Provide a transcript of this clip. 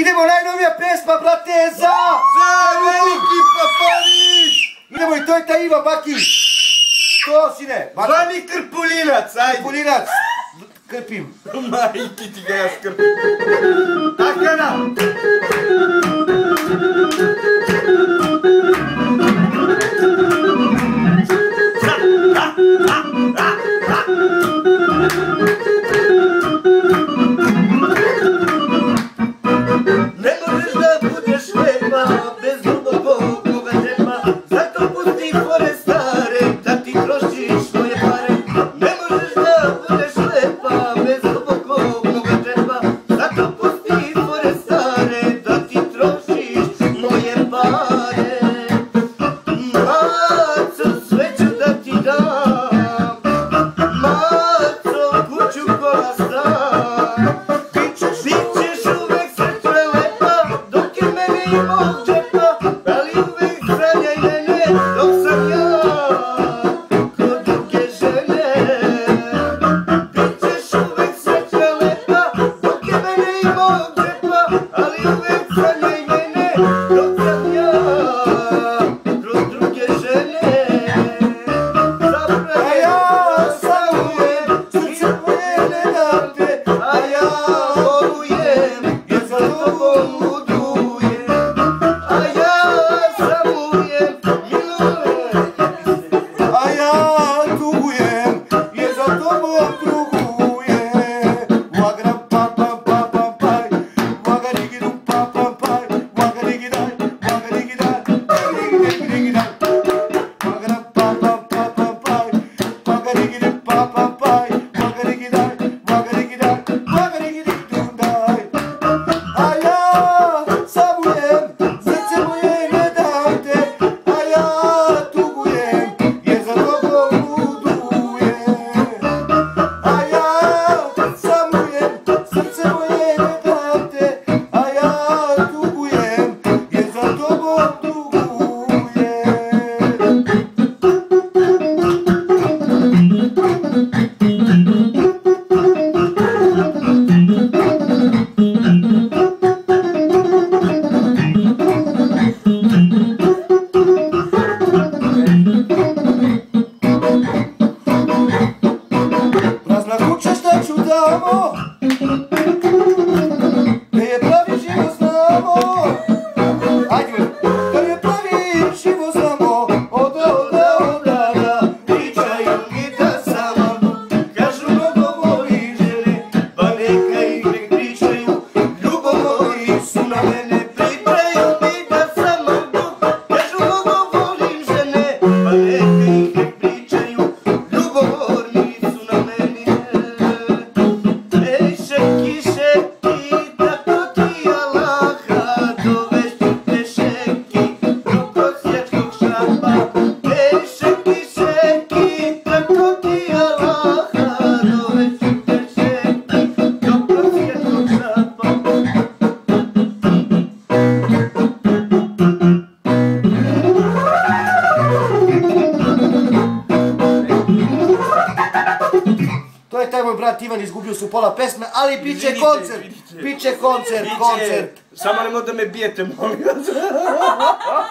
Idemo najnovija pesma, brate, za... Za veliki paparić! Idemo i to je ta Iva Baki. To, sine. Baki. Zvani Krpulinac, ajde. Krpulinac. Krpim. Majki ti ga ja skrpim. fore stare, da ti trošiš svoje pare, ne možeš da budeš lepa, bez obokog mnogo treba, zato pusti fore stare, da ti trošiš moje pare. Maco, sve ću da ti dam, maco, kuću kola stan, Oh. una. moj brat Ivan izgubio su pola pesme, ali bit će koncert, bit će koncert, koncert. Samo nemoj da me bijete, molim vas.